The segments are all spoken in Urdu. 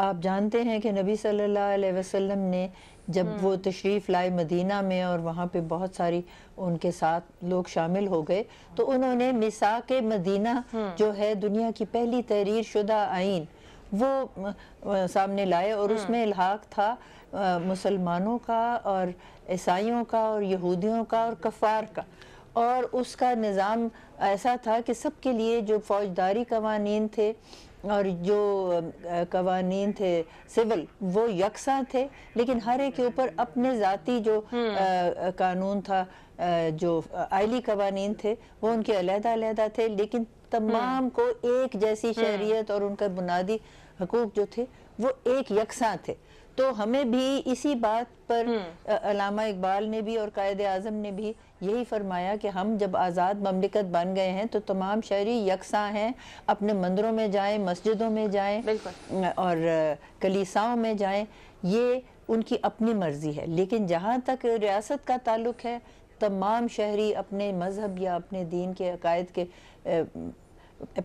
آپ جانتے ہیں کہ نبی صلی اللہ علیہ وسلم نے جب وہ تشریف لائے مدینہ میں اور وہاں پہ بہت ساری ان کے ساتھ لوگ شامل ہو گئے تو انہوں نے مساق مدینہ جو ہے دنیا کی پہلی تحریر شدہ آئین وہ سامنے لائے اور اس میں الحاق تھا مسلمانوں کا اور عیسائیوں کا اور یہودیوں کا اور کفار کا۔ اور اس کا نظام ایسا تھا کہ سب کے لیے جو فوجداری قوانین تھے اور جو قوانین تھے سول وہ یکساں تھے لیکن ہر ایک کے اوپر اپنے ذاتی جو قانون تھا جو آئلی قوانین تھے وہ ان کے علیحدہ علیحدہ تھے لیکن تمام کو ایک جیسی شہریت اور ان کا بنیادی حقوق جو تھے وہ ایک یکساں تھے۔ تو ہمیں بھی اسی بات پر علامہ اقبال نے بھی اور قائد اعظم نے بھی یہی فرمایا کہ ہم جب آزاد مملکت بن گئے ہیں تو تمام شہری یکساں ہیں اپنے مندروں میں جائیں مسجدوں میں جائیں اور کلیساؤں میں جائیں یہ ان کی اپنی مرضی ہے۔ لیکن جہاں تک ریاست کا تعلق ہے تمام شہری اپنے مذہب یا اپنے دین کے عقائد کے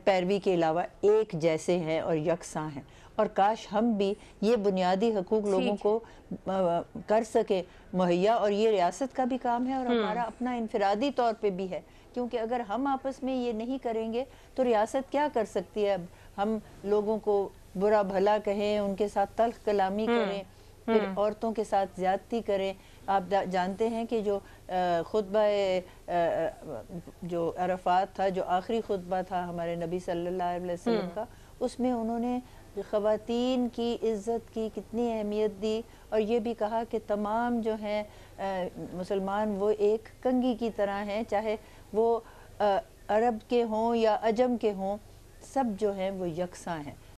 پیروی کے علاوہ ایک جیسے ہیں اور یکساں ہیں۔ اور کاش ہم بھی یہ بنیادی حقوق لوگوں کو کر سکے مہیا اور یہ ریاست کا بھی کام ہے اور ہمارا اپنا انفرادی طور پہ بھی ہے۔ کیونکہ اگر ہم آپس میں یہ نہیں کریں گے تو ریاست کیا کر سکتی ہے؟ ہم لوگوں کو برا بھلا کہیں ان کے ساتھ تلخ کلامی کریں پھر عورتوں کے ساتھ زیادتی کریں۔ آپ جانتے ہیں کہ جو خطبہ جو عرفات تھا جو آخری خطبہ تھا ہمارے نبی صلی اللہ علیہ وسلم کا اس میں انہوں نے خواتین کی عزت کی کتنی اہمیت دی اور یہ بھی کہا کہ تمام جو ہیں مسلمان وہ ایک کنگی کی طرح ہیں چاہے وہ عرب کے ہوں یا عجم کے ہوں۔ سب جو ہیں وہ یکساں ہیں۔